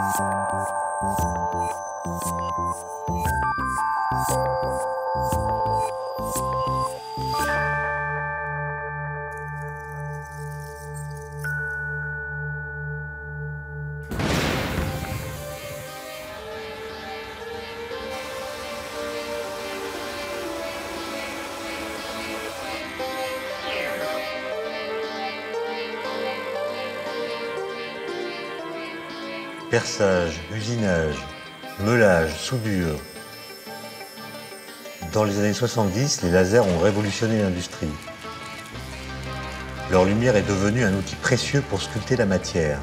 Música Perçage, usinage, meulage, soudure. Dans les années 70, les lasers ont révolutionné l'industrie. Leur lumière est devenue un outil précieux pour sculpter la matière.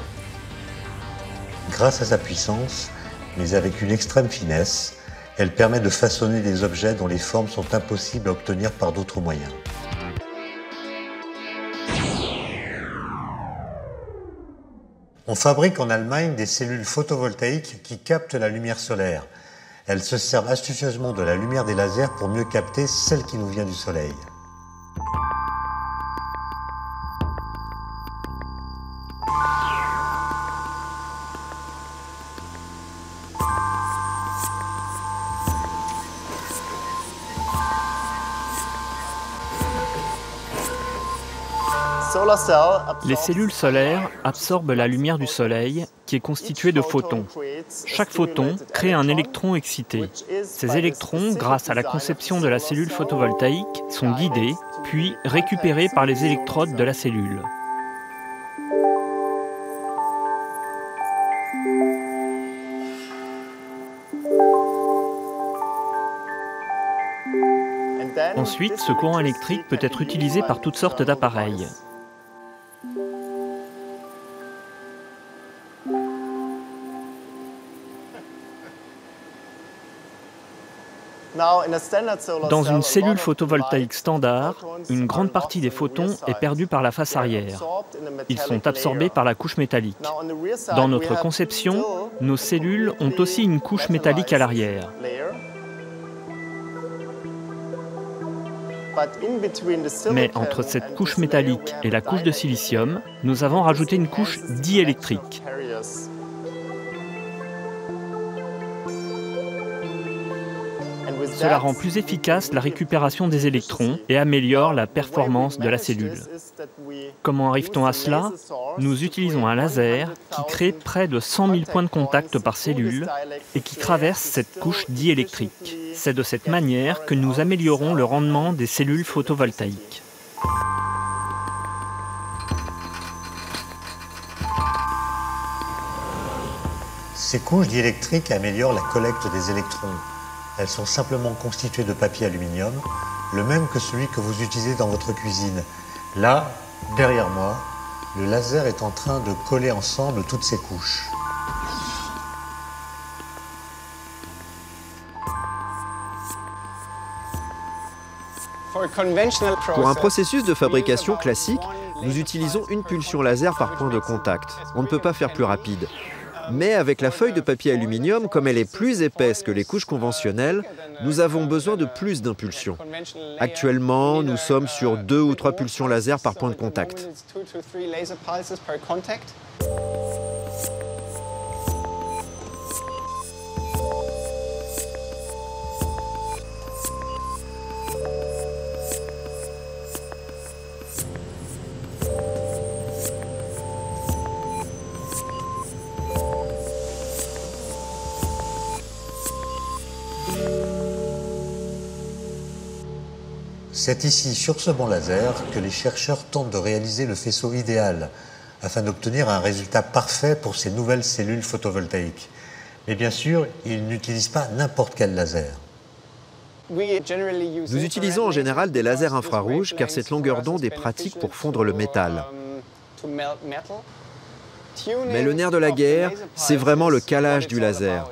Grâce à sa puissance, mais avec une extrême finesse, elle permet de façonner des objets dont les formes sont impossibles à obtenir par d'autres moyens. On fabrique en Allemagne des cellules photovoltaïques qui captent la lumière solaire. Elles se servent astucieusement de la lumière des lasers pour mieux capter celle qui nous vient du soleil. Les cellules solaires absorbent la lumière du Soleil, qui est constituée de photons. Chaque photon crée un électron excité. Ces électrons, grâce à la conception de la cellule photovoltaïque, sont guidés, puis récupérés par les électrodes de la cellule. Ensuite, ce courant électrique peut être utilisé par toutes sortes d'appareils. Dans une cellule photovoltaïque standard, une grande partie des photons est perdue par la face arrière. Ils sont absorbés par la couche métallique. Dans notre conception, nos cellules ont aussi une couche métallique à l'arrière. Mais entre cette couche métallique et la couche de silicium, nous avons rajouté une couche diélectrique. Cela rend plus efficace la récupération des électrons et améliore la performance de la cellule. Comment arrive-t-on à cela Nous utilisons un laser qui crée près de 100 000 points de contact par cellule et qui traverse cette couche diélectrique. C'est de cette manière que nous améliorons le rendement des cellules photovoltaïques. Ces couches diélectriques améliorent la collecte des électrons elles sont simplement constituées de papier aluminium, le même que celui que vous utilisez dans votre cuisine. Là, derrière moi, le laser est en train de coller ensemble toutes ces couches. Pour un processus de fabrication classique, nous utilisons une pulsion laser par point de contact. On ne peut pas faire plus rapide. Mais avec la feuille de papier aluminium, comme elle est plus épaisse que les couches conventionnelles, nous avons besoin de plus d'impulsions. Actuellement, nous sommes sur deux ou trois pulsions laser par point de contact. C'est ici, sur ce banc laser, que les chercheurs tentent de réaliser le faisceau idéal afin d'obtenir un résultat parfait pour ces nouvelles cellules photovoltaïques. Mais bien sûr, ils n'utilisent pas n'importe quel laser. Nous utilisons en général des lasers infrarouges car cette longueur d'onde est pratique pour fondre le métal. Mais le nerf de la guerre, c'est vraiment le calage du laser.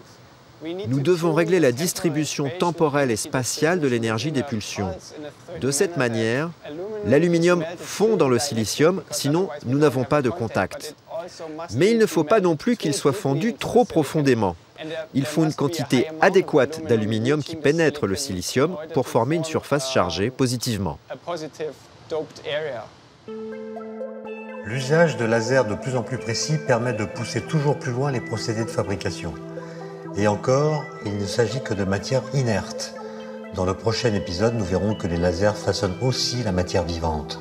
Nous devons régler la distribution temporelle et spatiale de l'énergie des pulsions. De cette manière, l'aluminium fond dans le silicium, sinon nous n'avons pas de contact. Mais il ne faut pas non plus qu'il soit fondu trop profondément. Il faut une quantité adéquate d'aluminium qui pénètre le silicium pour former une surface chargée positivement. L'usage de lasers de plus en plus précis permet de pousser toujours plus loin les procédés de fabrication. Et encore, il ne s'agit que de matière inerte. Dans le prochain épisode, nous verrons que les lasers façonnent aussi la matière vivante.